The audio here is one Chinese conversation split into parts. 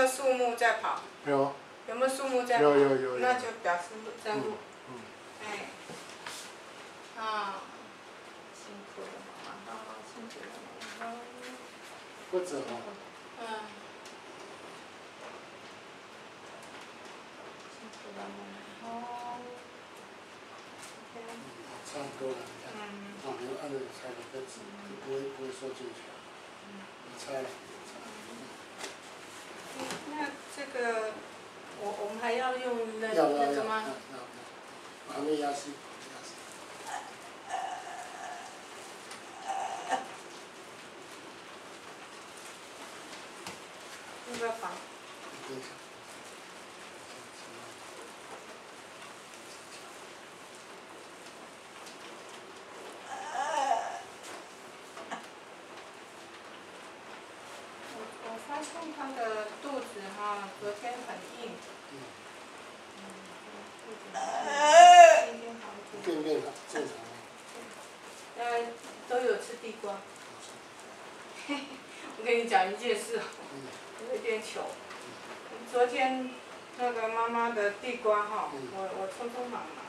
的树木在跑？有。有没有树木在跑？有有有有。那就表示在路。嗯。哎。啊。辛苦了妈辛苦了妈妈。不止哦。嗯。辛苦了妈妈，好。差不多了，你看。嗯。啊，你按着擦个杯子，不会不会缩进去。嗯。你猜了。那这个，我我们还要用那那个吗？还没压细。要不要绑？他的肚子哈，昨天很硬。嗯。嗯，肚子今天好一点。便便了，正常。呃，都我跟你讲一件事，有一点糗。昨天那个妈妈的地瓜哈，我我匆匆忙忙，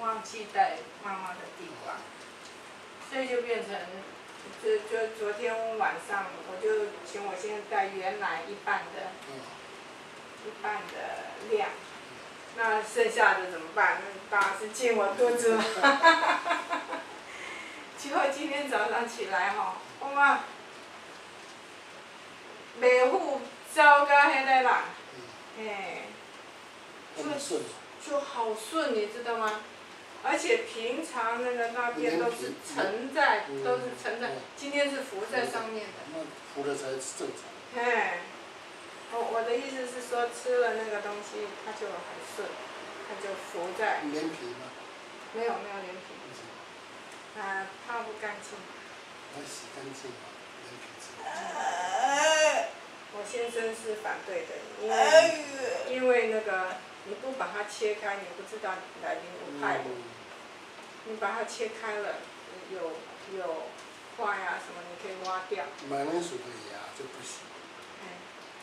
忘记带妈妈的地瓜，所以就变成。就就昨天晚上，我就请我先带原来一半的，一半的量，那剩下的怎么办？那当然是进我肚子了。结果今天早上起来哈，哇，每户糟糕黑的啦，哎，就就好顺，你知道吗？而且平常那个那边都是沉在，都是沉在，今天是浮在上面的。那浮的才是正常。哎，我我的意思是说，吃了那个东西，它就很顺，它就浮在。连皮吗？没有没有连皮。啊，泡不干净。要洗干净嘛，连皮我先生是反对的，因为因为那个。你不把它切开，你不知道来宾有害的。你把它切开了，有有块啊什么，你可以挖掉。马铃薯可以啊，就不行。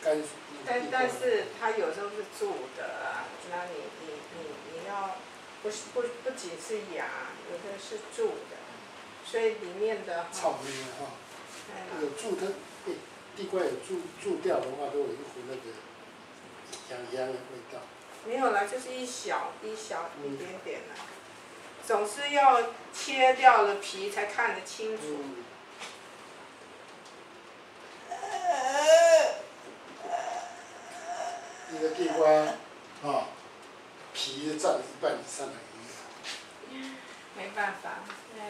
干薯。但但是它有时候是煮的，那你你你你要不是不不仅是芽，有的是煮的，所以里面的。草莓哈。有煮的，地瓜有煮煮掉的话，都有一股那个香香的味道。没有啦，就是一小一小一点点了，总是要切掉了皮才看得清楚。一个地瓜，啊，皮占了一半以上的营养。没办法，哎。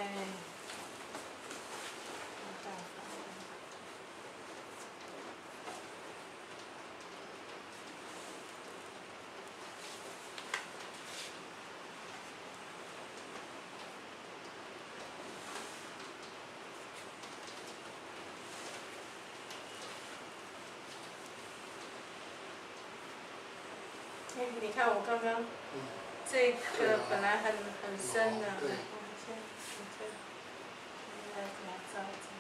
你看我刚刚，这个本来很很深的，我先，我先，来给它照一照。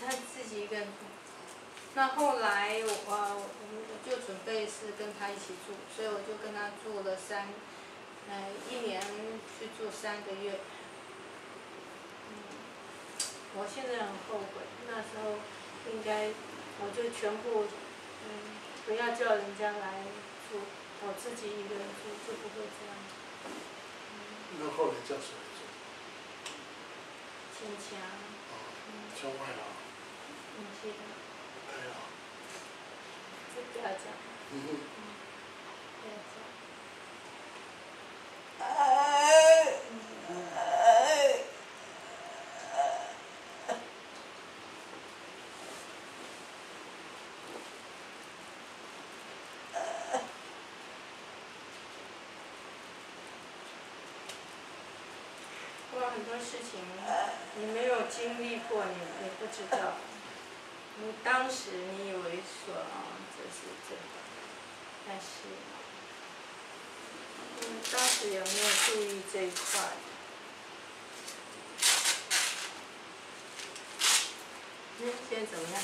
他自己一个人住，那后来我我我就准备是跟他一起住，所以我就跟他住了三，呃一年去住三个月。嗯，我现在很后悔，那时候应该我就全部嗯不要叫人家来住，我自己一个人住就不会这样。那后来叫谁？坚强。叫外了。你记得。对呀。这不要讲。嗯哼。不要讲。很多事情。经历过，你你不知道。你当时你以为说啊，这是这个，但是，你当时有没有注意这一块？那现在怎么样？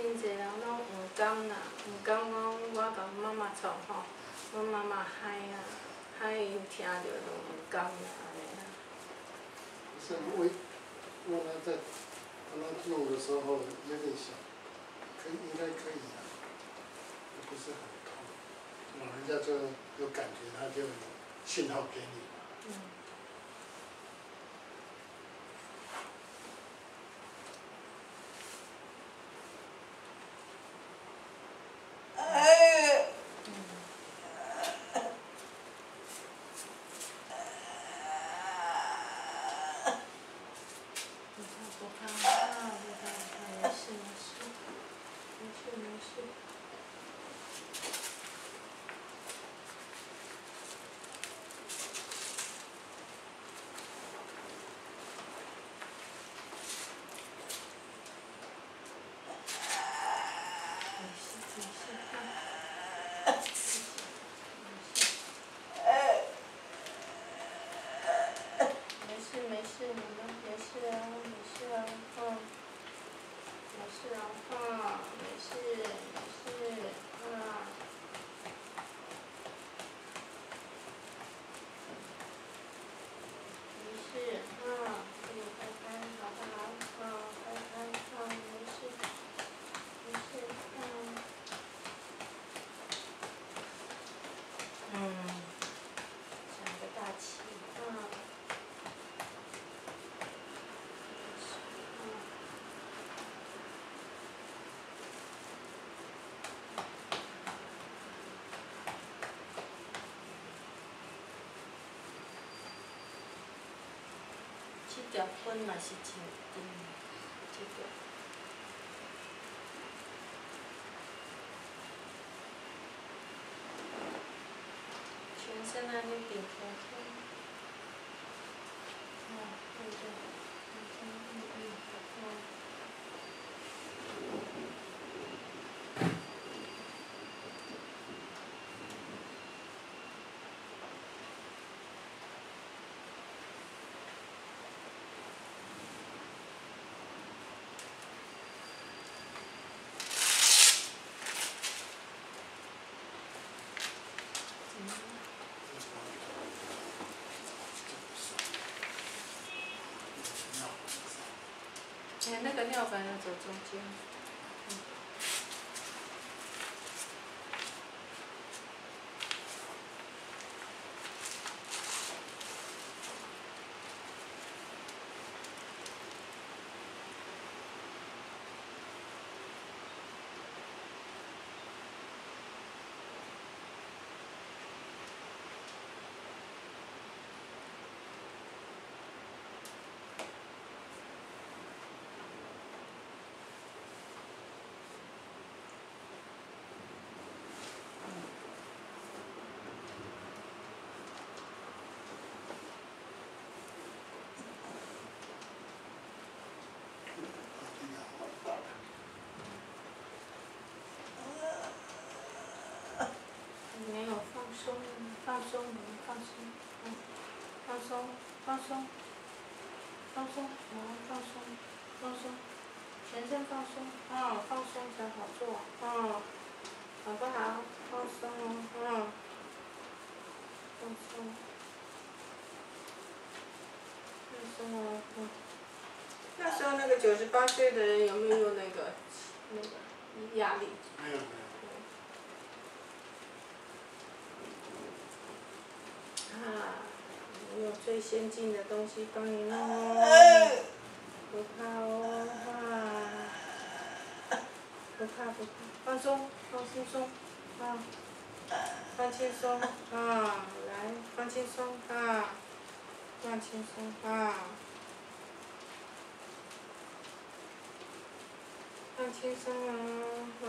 真济人拢毋甘啦，毋甘讲我甲妈妈创吼，阮妈妈害啊，害因听着拢毋甘啦安尼啊。是为，因为他在帮他弄的时候有点小，可以应该可以啊，不是很痛，老人家就有感觉，他就信号给你嘛。嗯。不怕不怕不怕不怕，没事没事，没事没事。没事没事，啊。没事没事没事，你们没事啊，没事啊，嗯，没事啊，嗯，没事没事，嗯。没事，嗯，给你拍拍好不好？嗯，拍拍，嗯，没事，没事，嗯。嗯，喘个大气，嗯。嗯。结婚嘛是真甜，这个。全身安尼顶开开。哦，对对，嗯嗯嗯嗯。哎，那个尿管要走中间。没有放松，放松，放松，嗯，放松，放松，放松，嗯，放松，放松，全身放松，嗯，放松才好做，嗯，好不好？放松，嗯，放松，放松哦，嗯。那时候那个九十八岁的人有没有那个那个压力？没有没有。有最先进的东西帮你弄哦，不怕哦，怕，不怕不怕，放松，放轻松，啊，放轻松，啊，来，放轻松，啊，放轻松，啊，放轻松啊，啊。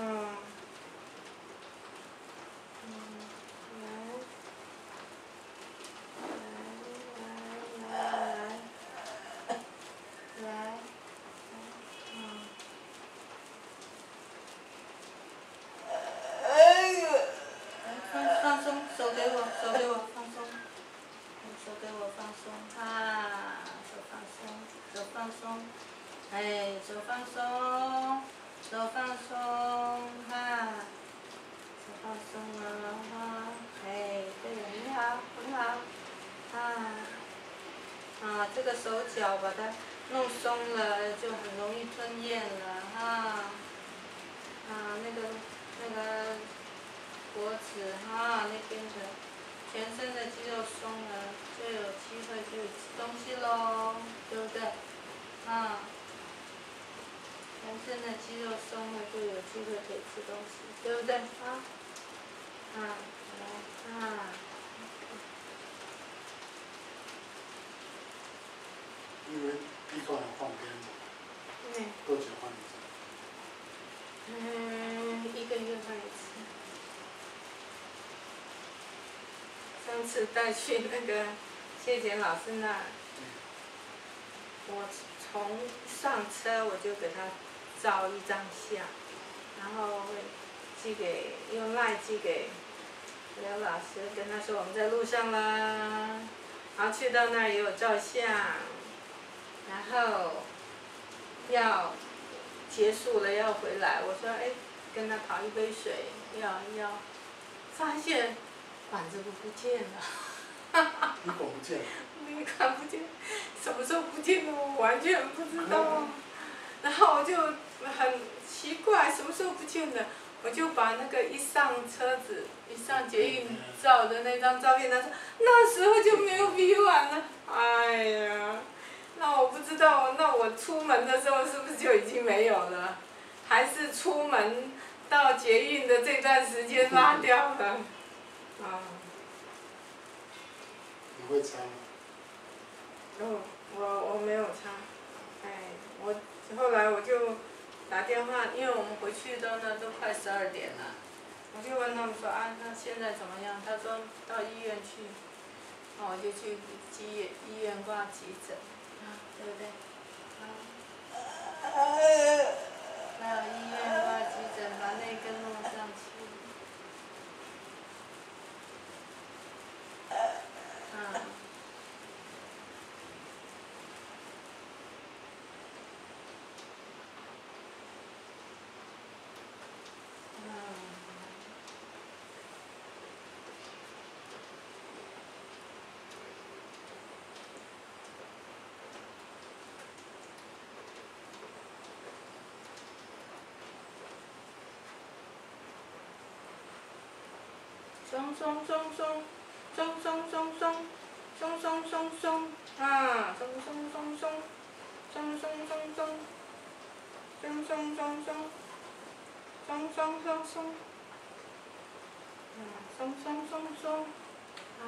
啊，啊，这个手脚把它弄松了，就很容易吞咽了哈。啊，那个那个脖子哈那边的，全身的肌肉松了，就有机会可以吃东西喽，对不对？啊，全身的肌肉松了，就有机会可以吃东西，对不对？啊，啊，来啊。因为地段要换边嘛，多久换一次？嗯，一个月换一次。上次带去那个谢贤老师那，我从上车我就给他照一张相，然后寄给用赖寄给刘老师，跟他说我们在路上啦，然后去到那儿也有照相。然后要结束了要回来，我说哎，跟他讨一杯水，要要，发现管子都不见了，哈哈。你管不见了？没看不见，什么时候不见的我完全不知道。然后我就很奇怪，什么时候不见的？我就把那个一上车子一上捷运照的那张照片，他说那时候就没有笔完了，哎呀。那我不知道，那我出门的时候是不是就已经没有了？还是出门到捷运的这段时间拉掉了？啊。你会擦吗？哦，我我没有擦，哎，我后来我就打电话，因为我们回去到那都快十二点了，我就问他们说啊，那现在怎么样？他说到医院去，那我就去医医院挂急诊。对不对？啊，还有医院挂急诊，把那根弄上去。啊。松松松松，松松松松，松松松松，啊，松松松松，松松松松，松松松松，松松松松，松，松松松松，啊。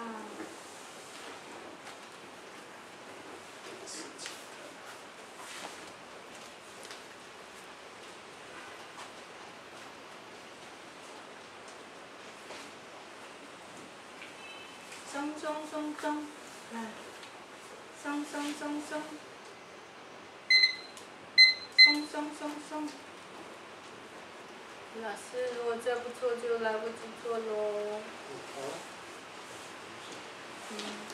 松松松松，来，松松松松，松松松松。老师，如果再不做就来不及做喽。嗯。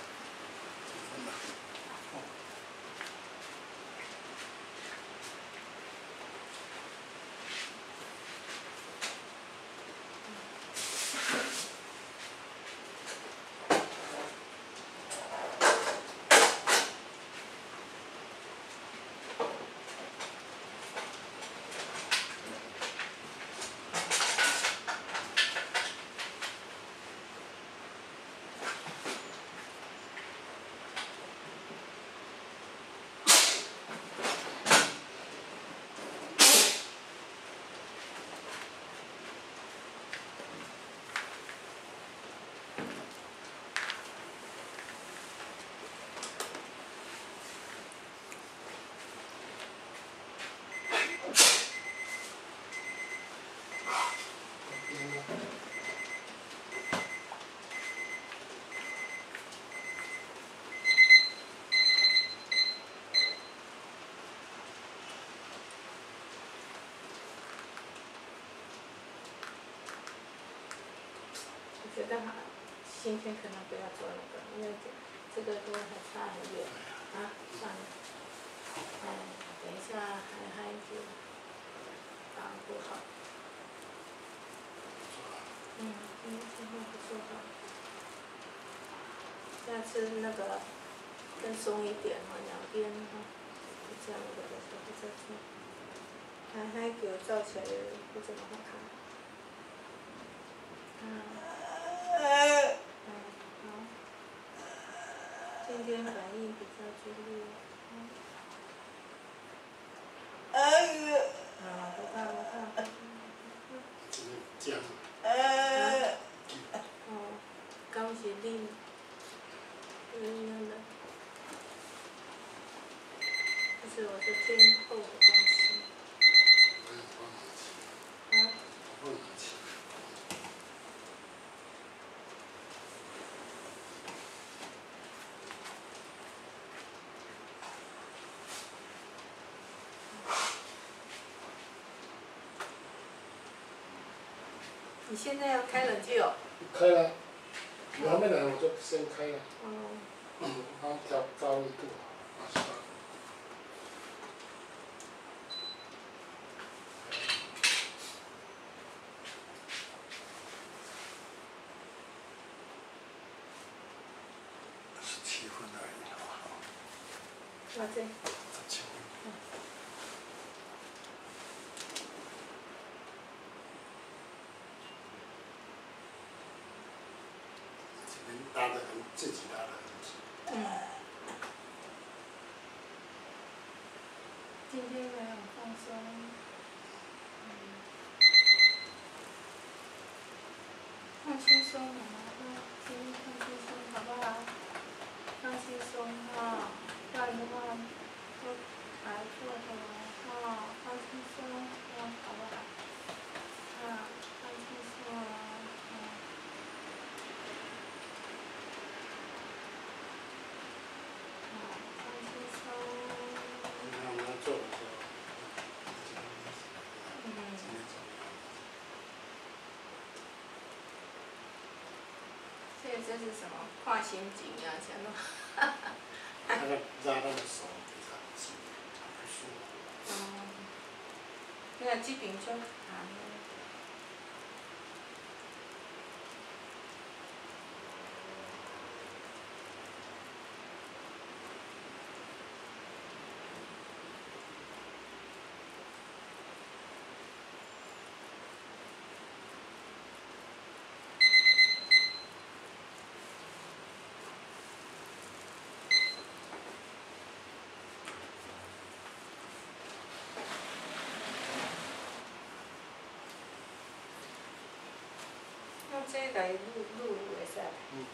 得还今天可能不要做那个，因为这这个都还差很远啊，算了，嗯，等一下还还就打不好，嗯，今天今天不做好，下次那个更松一点嘛，两边哈，这样的的时候再做，还还给我照起来不怎么好看，嗯。嗯，好。今天反应比较剧烈，嗯。啊，不怕不怕。今天讲。哦，刚决定，嗯嗯的，这是我是天后的关系。啊。你现在要开冷气哦。开了，你还没来我就先开了然后调高温度，啊是吧？十七分而已，好不好？哇塞。十七分。这边拉的很，自己拉的很紧。嗯。今天没有放松。嗯。放轻松好吗？今天放轻松好不好？放轻松哈，不然的话都挨坐的了哈，放轻松，这样好不好？啊，放轻松啊，嗯。好，放轻松。你看我们做的时候，嗯。今天做的。这这是什么？跨心颈呀，像那。那个拉那个手比较紧，很不舒服。哦啊。用这个来录录会使。嗯。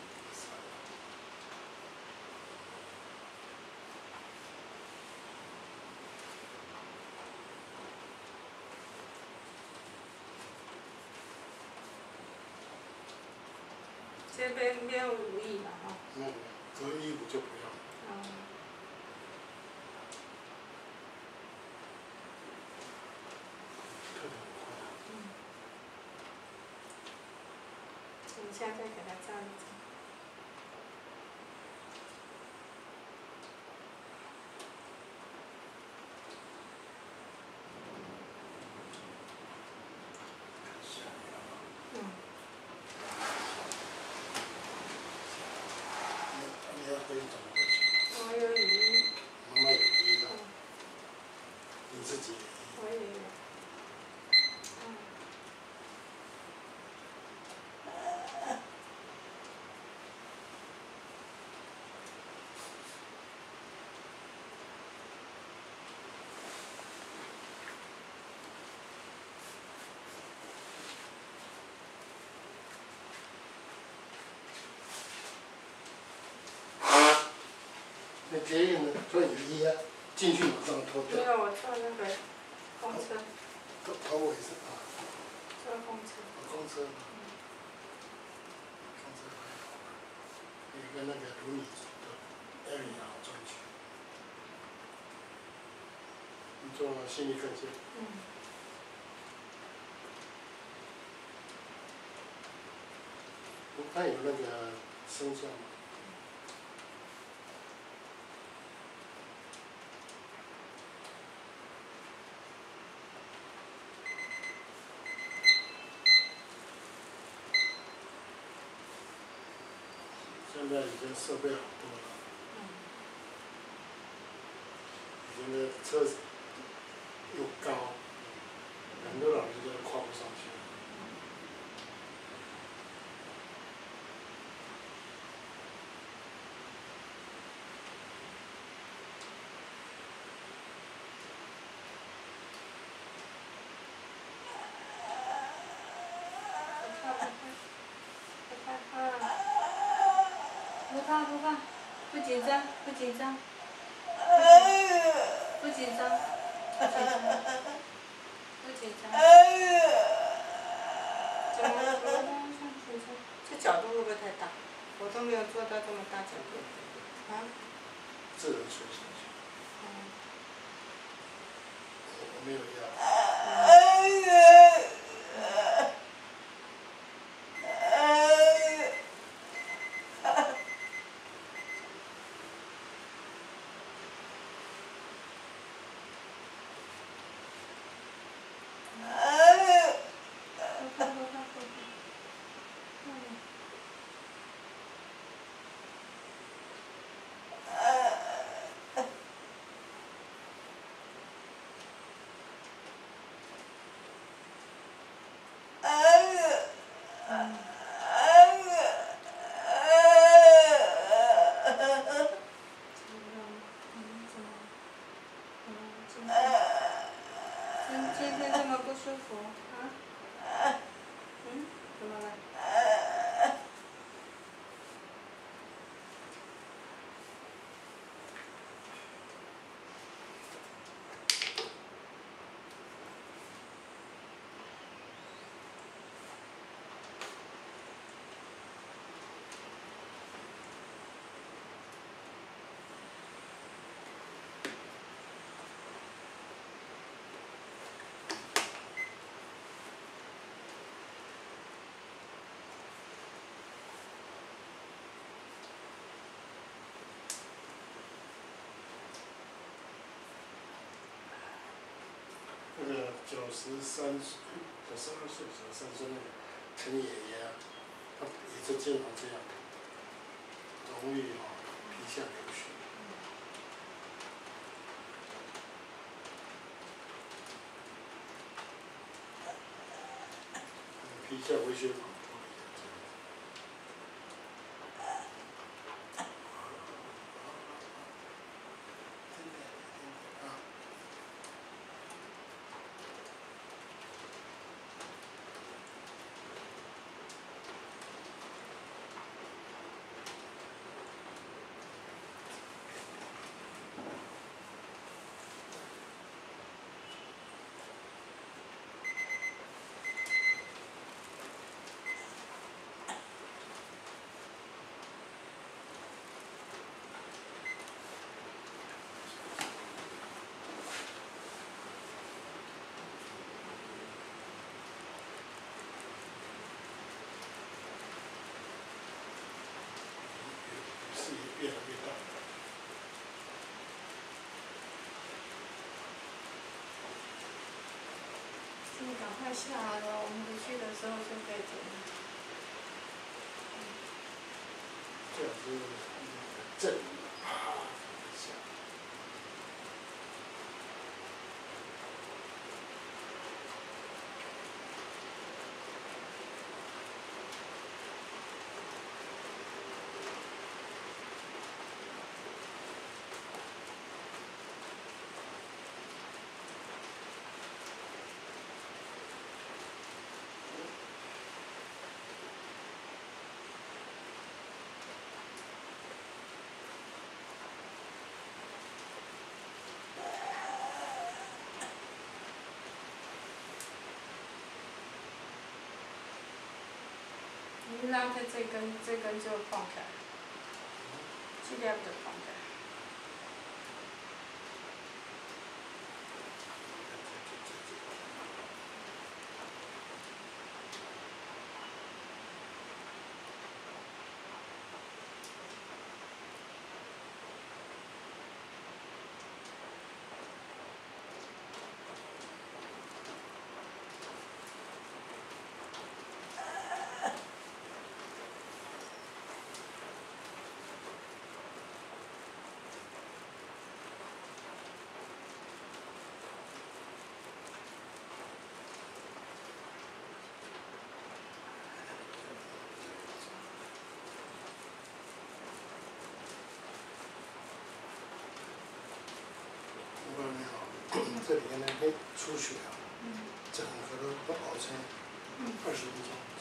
这边没有无意嘛哈。没有没有，这个衣服就不要。哦。特别快。嗯。等一下再给他照一张。嗯。你你要回去怎么回去？我有语音。妈妈有衣裳嗯。你自己。我也有。嗯。那捷运呢？坐雨衣啊，进去马上脱掉。没有，我坐那个公车。头头尾是啊。坐公车。公车。公车还好，有个那个轮椅的 area 好进去。你做心理课去。嗯。不它有那个生效嘛。现在已经设备好多了，已经的车子又高，很多老人家跨不上去。不怕不紧张不紧张，不紧张，不紧张，不紧张。怎么了？这角度会不会太大？我都没有做到这么大角度。啊？自然垂下去，嗯。我没有压。不怕不怕不怕。嗯。今今天这么不舒服啊？嗯？怎么了？那个九十三岁、九十二岁、九十三岁那个陈爷爷啊，他也是经常这样，容易啊皮下流血。皮下微血下来了，我们回去的时候就可以走了。这样子震你拉开这根，这根就放开，尽量的放。这里面呢会出血啊这两个都都保存二十分钟。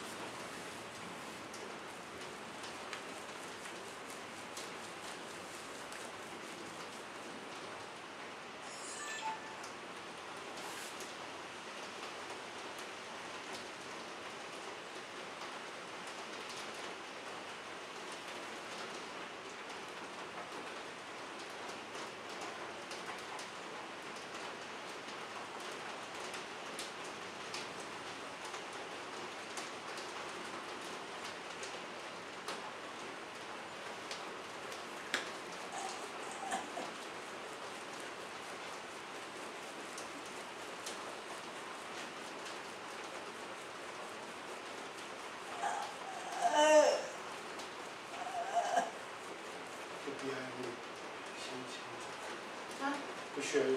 不需要用。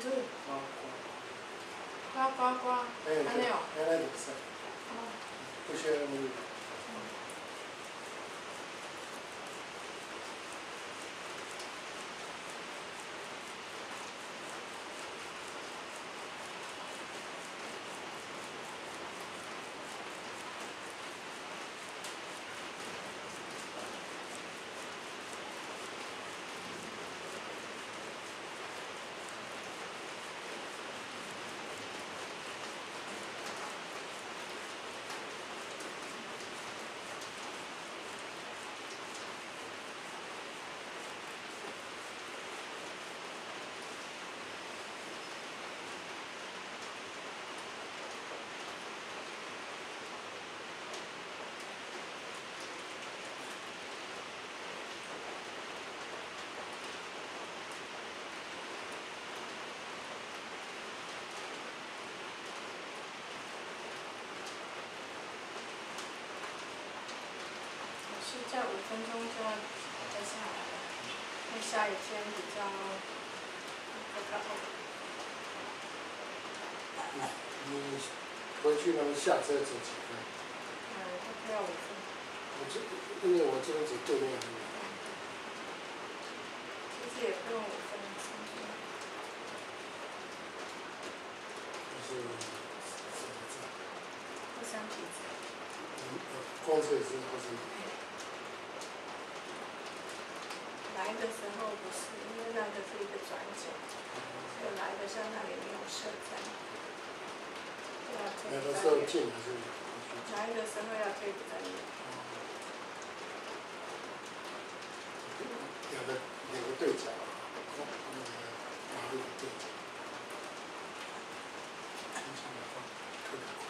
这个。刮呱呱呱，还没有，不需要在五分钟就要再下来了，那下雨天比较不高。你回去呢，下车走几分？嗯，大概要五分。我这因为我这边只对面而已。其实也不用五分，三分。就是什么字？互相体字。嗯，呃光测是或是来的时候不是，因为那个是一个转角，所以来的像那里没有设站。对啊，来的时候进还是来的时候要推在那里。两个两个对角，那个马路的对角。平常的话特别快，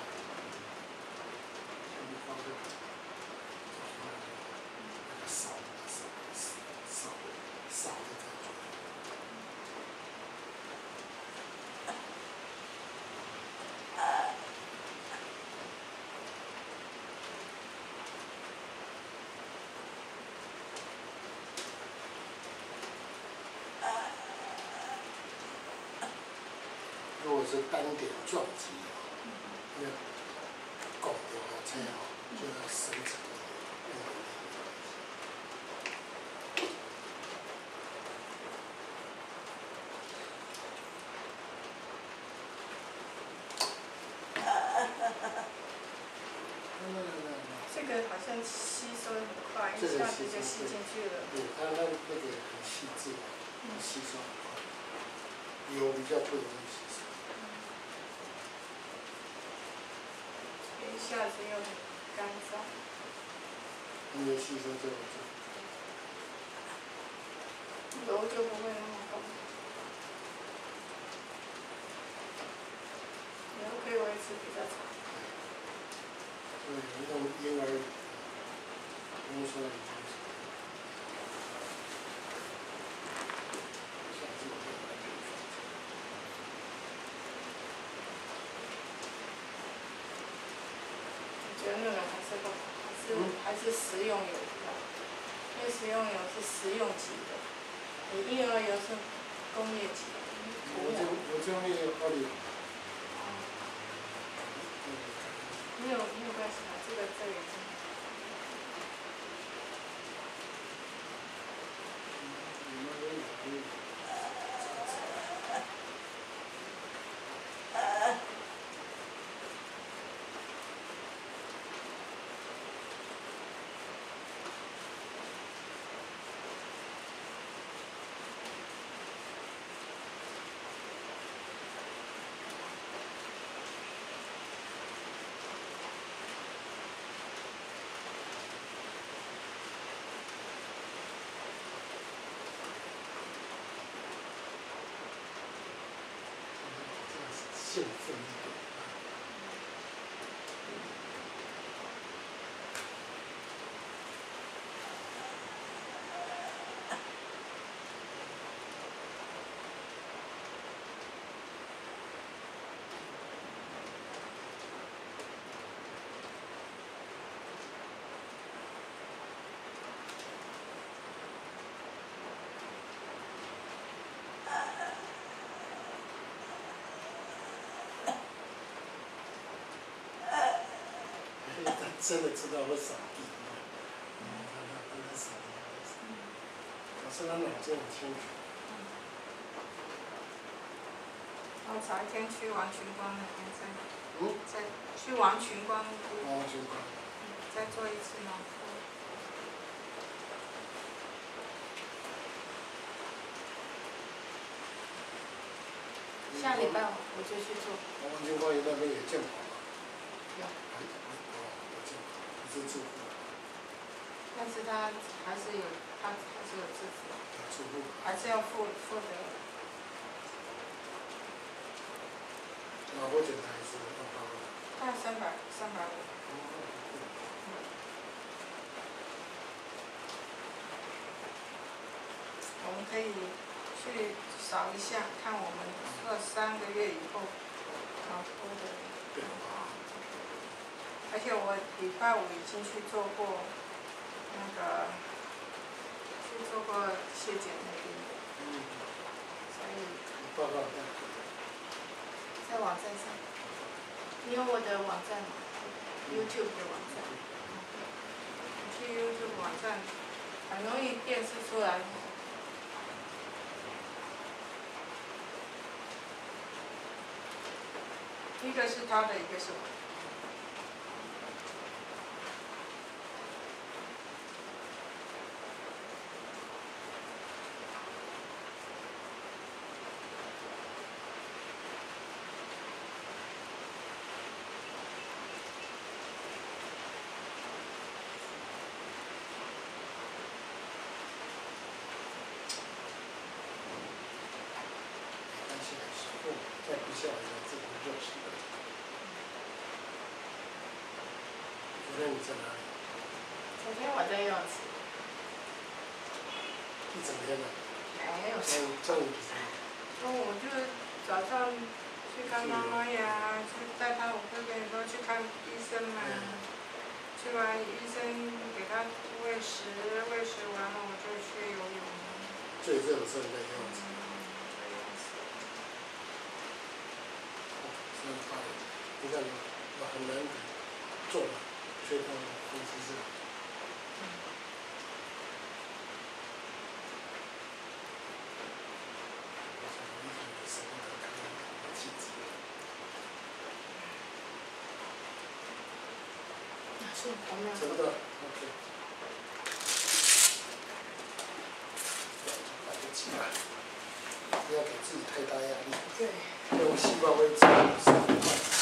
像你放这个，那个扫扫扫扫的感觉。如果是单点撞击啊，那拱的话，这样就要深层一点。那那那这个好像吸收很快，一下子就吸进去了。对，它那那个很细致，吸收很快，油比较不容易吸收。一下子又很干燥。因为吸收这个就油就不会那么高。油可以维持比较长。对，用婴儿，不用说已经是。下次我就来这个房子还是是、嗯还是食用油比较好，因为食用油是食用级的，你婴儿油是工业级，我就我就没有没有关系的，这个这个真的知道我扫地，嗯，他他他在扫地，可是他脑子很清楚。我早一天去王群光那边再，嗯？再去王群光那边，王群光。再做一次脑科。下礼拜我就去做。王群光那边也见过。有。不是支付，但是他还是有，他还是有支付，支付还是要付付的。脑部检查一次多少？大概三百三百五。我们可以去扫一下，看我们这三个月以后脑部的变化。而且我礼拜五已经去做过那个，去做过血检那边的，所以。报告在。在网站上。你有我的网站吗？YouTube 的网站。你去 YouTube 网站，很容易辨识出来。一个是他的，一个是我。再不笑，也自己热死了。昨天你在哪里？昨天我在幼儿园。一整天的。没有。中中午。中午就早上去看妈妈呀，去带她，我跟你说去看医生嘛。去完医生给她喂食，喂食完了我就去游泳。最热的时候在游泳池。你看，我很难做嘛，缺乏呼吸症。真的，OK。把这起来，不要给自己太大压力。对。用细胞为主。